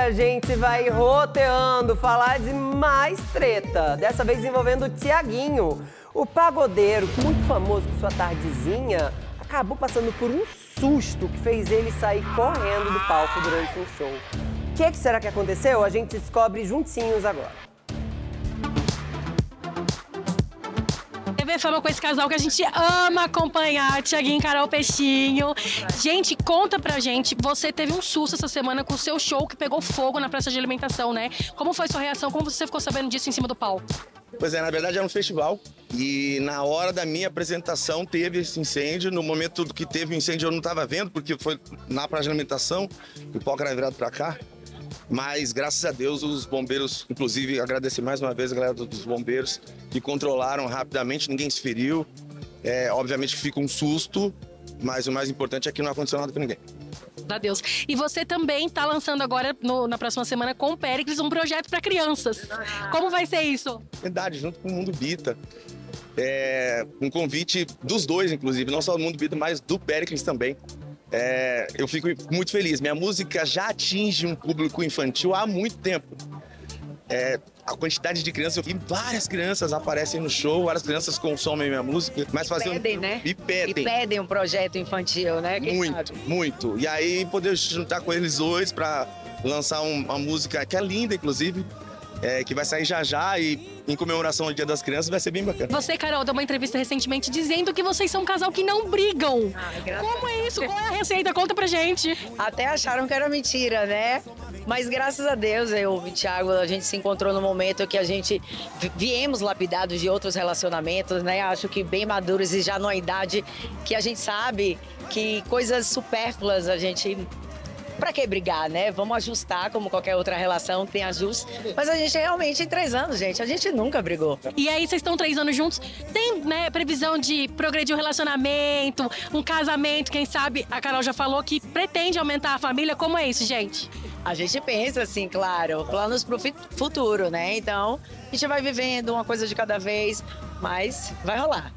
A gente vai roteando, falar de mais treta. Dessa vez envolvendo o Tiaguinho, o pagodeiro, muito famoso com sua tardezinha, acabou passando por um susto que fez ele sair correndo do palco durante um show. O que, que será que aconteceu? A gente descobre juntinhos agora. Fama com esse casal que a gente ama acompanhar, Tiaguinho e Carol Peixinho. Gente, conta pra gente, você teve um susto essa semana com o seu show que pegou fogo na praça de alimentação, né? Como foi sua reação? Como você ficou sabendo disso em cima do palco? Pois é, na verdade era um festival e na hora da minha apresentação teve esse incêndio. No momento que teve o incêndio eu não estava vendo porque foi na praça de alimentação, o palco era virado para cá. Mas graças a Deus os bombeiros, inclusive agradecer mais uma vez a galera dos bombeiros que controlaram rapidamente, ninguém se feriu. É, obviamente fica um susto, mas o mais importante é que não aconteceu nada com ninguém. A Deus. E você também está lançando agora, no, na próxima semana, com o Péricles, um projeto para crianças. Como vai ser isso? Verdade, junto com o Mundo Bita. É, um convite dos dois, inclusive, não só do Mundo Bita, mas do Péricles também. É, eu fico muito feliz. Minha música já atinge um público infantil há muito tempo. É, a quantidade de crianças, eu vi várias crianças aparecem no show, várias crianças consomem minha música, mas fazendo pedem, né? E pedem. E pedem um projeto infantil, né? Quem muito, sabe? muito. E aí poder juntar com eles dois para lançar um- uma música que é linda, inclusive, é, que vai sair já já e em comemoração ao Dia das Crianças vai ser bem bacana. Você, Carol, deu uma entrevista recentemente dizendo que vocês são um casal que não brigam. Ai, graças Como é isso? Qual é a receita? Conta pra gente. Até acharam que era mentira, né? Mas graças a Deus, eu e o Thiago, a gente se encontrou no momento que a gente vi- viemos lapidados de outros relacionamentos, né? Acho que bem maduros e já numa idade que a gente sabe que coisas supérfluas a gente. Pra que brigar, né? Vamos ajustar como qualquer outra relação tem ajuste. Mas a gente realmente, em três anos, gente, a gente nunca brigou. E aí, vocês estão três anos juntos. Tem, né, previsão de progredir um relacionamento, um casamento, quem sabe? A Carol já falou que pretende aumentar a família. Como é isso, gente? A gente pensa assim, claro, planos pro futuro, né? Então, a gente vai vivendo uma coisa de cada vez, mas vai rolar.